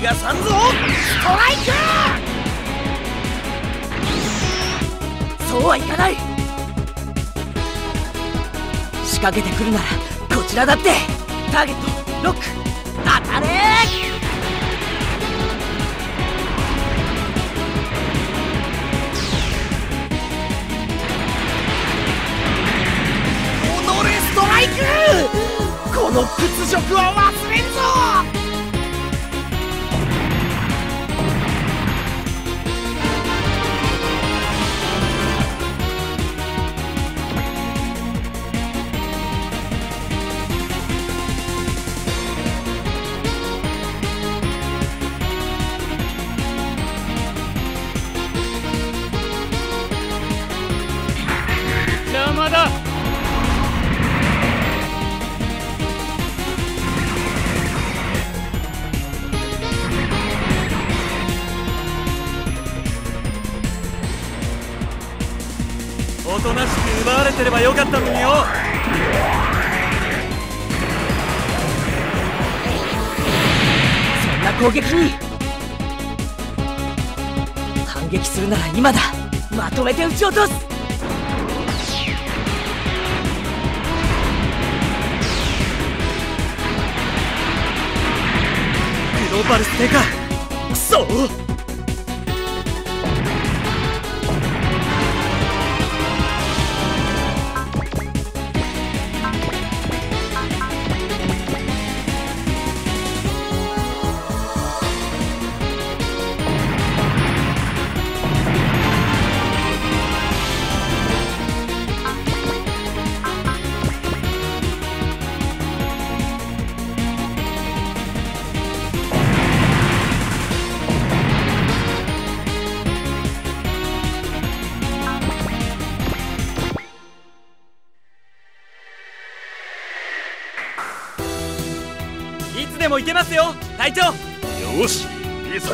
は逃がさんぞ。ストライク！そうはいかない。仕掛けてくるならこちらだって。ターゲットロック。当たれストライク！この屈辱は忘れんぞく奪われてればよかったのによ。そんな攻撃に。反撃するなら今だ。まとめて撃ち落とす。グローバルステか。くそで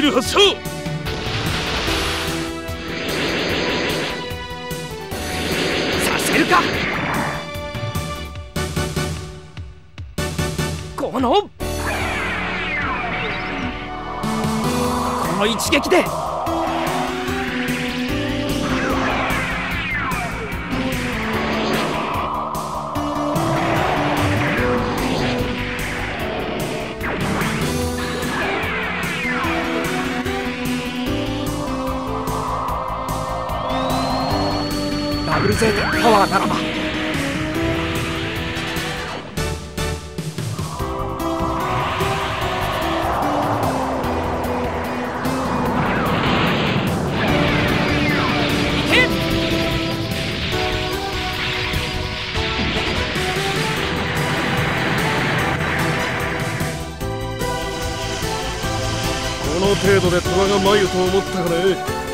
イル発射させるか。この。この一撃で。ダブルゼータパワーならば。この程度で虎が眉と思ったかね。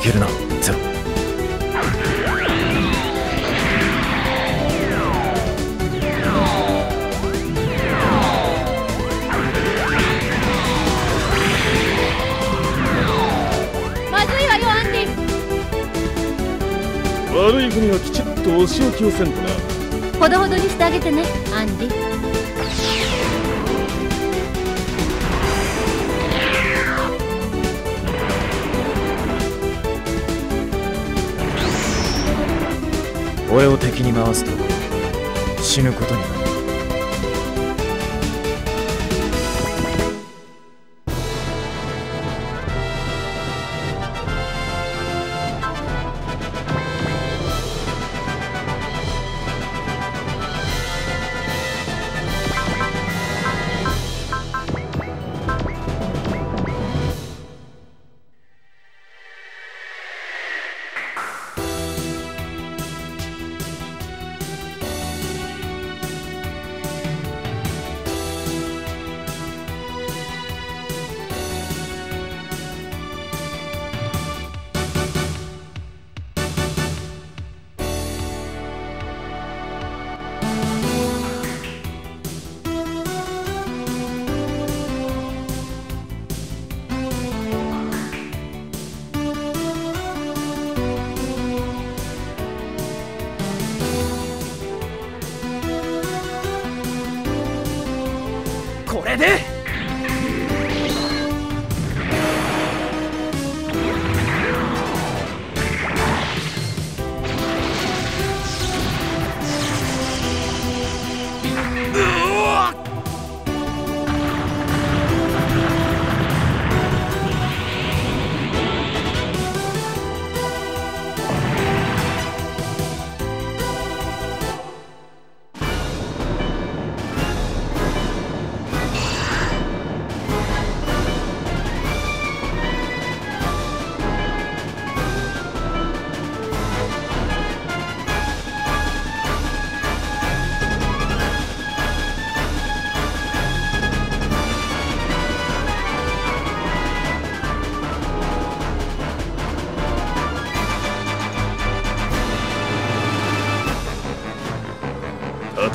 いけるな。ゼロ。まずいわよアンディ。悪い子にはきちっとお仕置きをせんとな。ほどほどにしてあげてねアンディ俺を敵に回すと死ぬことに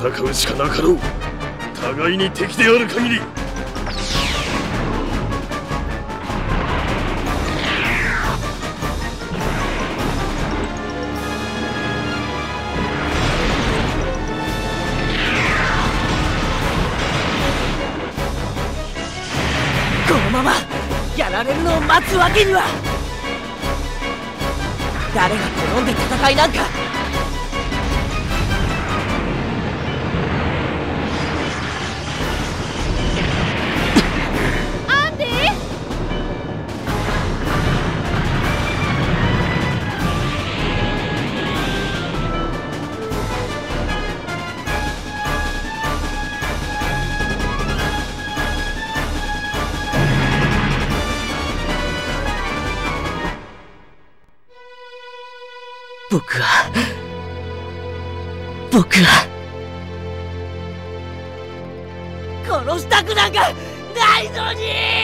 戦うしかなかろう。互いに敵である限り。このままやられるのを待つわけには。誰が転んで戦いなんか。僕は。殺したくなんかないのに！